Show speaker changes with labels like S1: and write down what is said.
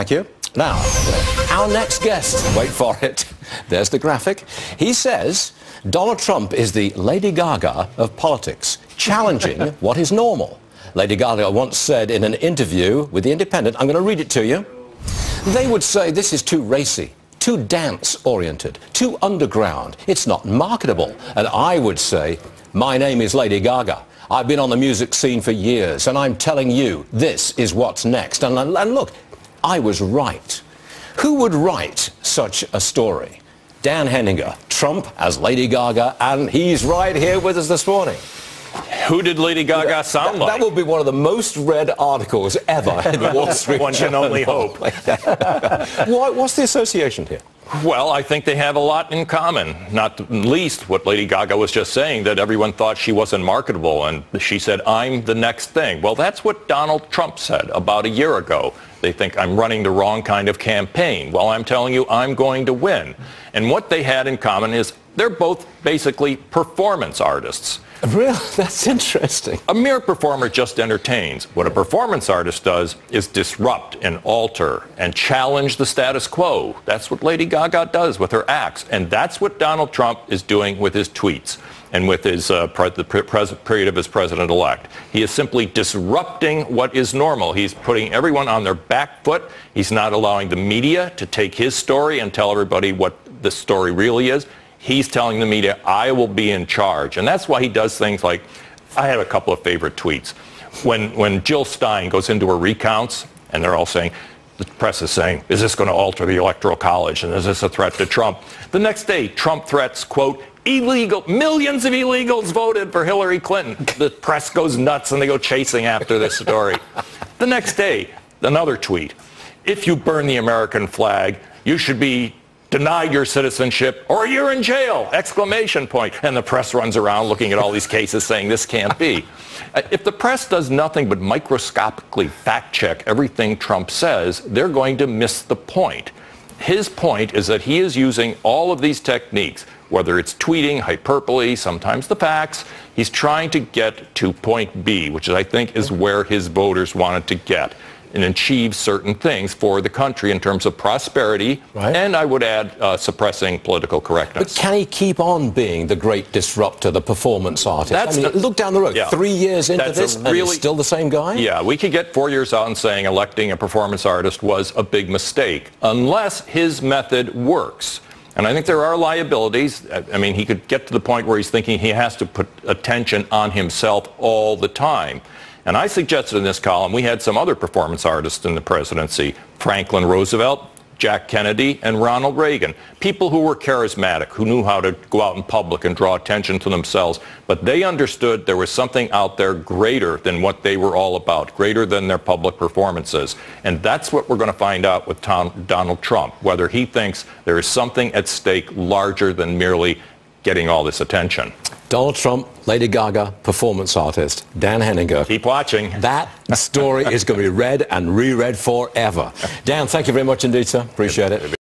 S1: Thank you. Now, our next guest, wait for it. There's the graphic. He says Donald Trump is the Lady Gaga of politics, challenging what is normal. Lady Gaga once said in an interview with The Independent, I'm going to read it to you. They would say this is too racy, too dance-oriented, too underground. It's not marketable. And I would say, my name is Lady Gaga. I've been on the music scene for years, and I'm telling you, this is what's next. And, and look, I was right. Who would write such a story? Dan Henninger, Trump as Lady Gaga, and he's right here with us this morning.
S2: Who did Lady Gaga sound
S1: that,
S2: like?
S1: That will be one of the most read articles ever in the Wall Street
S2: One can only hope.
S1: What's the association here?
S2: Well, I think they have a lot in common. Not least what Lady Gaga was just saying, that everyone thought she wasn't marketable. And she said, I'm the next thing. Well, that's what Donald Trump said about a year ago. They think I'm running the wrong kind of campaign. Well, I'm telling you, I'm going to win. And what they had in common is they're both basically performance artists.
S1: Really? That's interesting.
S2: A mere performer just entertains. What a performance artist does is disrupt and alter and challenge the status quo. That's what Lady Gaga does with her acts. And that's what Donald Trump is doing with his tweets and with his uh, the pre- period of his president-elect. He is simply disrupting what is normal. He's putting everyone on their back foot. He's not allowing the media to take his story and tell everybody what the story really is. He's telling the media, I will be in charge. And that's why he does things like, I have a couple of favorite tweets. When, when Jill Stein goes into her recounts, and they're all saying, the press is saying, is this going to alter the Electoral College? And is this a threat to Trump? The next day, Trump threats, quote, illegal, millions of illegals voted for Hillary Clinton. The press goes nuts and they go chasing after this story. the next day, another tweet. If you burn the American flag, you should be denied your citizenship or you're in jail! Exclamation point. And the press runs around looking at all these cases saying this can't be. Uh, if the press does nothing but microscopically fact check everything trump says they're going to miss the point. His point is that he is using all of these techniques whether it's tweeting hyperbole sometimes the facts. He's trying to get to point b which i think is where his voters wanted to get and achieve certain things for the country in terms of prosperity right. and I would add uh, suppressing political correctness.
S1: But can he keep on being the great disruptor, the performance artist? That's I mean, the, look down the road. Yeah, three years into this, really, and he's still the same guy.
S2: Yeah, we could get four years out and saying electing a performance artist was a big mistake, unless his method works. And I think there are liabilities. I mean, he could get to the point where he's thinking he has to put attention on himself all the time. And I suggested in this column we had some other performance artists in the presidency, Franklin Roosevelt, Jack Kennedy, and Ronald Reagan. People who were charismatic, who knew how to go out in public and draw attention to themselves. But they understood there was something out there greater than what they were all about, greater than their public performances. And that's what we're going to find out with Tom, Donald Trump, whether he thinks there is something at stake larger than merely getting all this attention.
S1: Donald Trump, Lady Gaga, performance artist, Dan Henninger.
S2: Keep watching.
S1: That story is going to be read and reread forever. Dan, thank you very much indeed, sir. Appreciate it.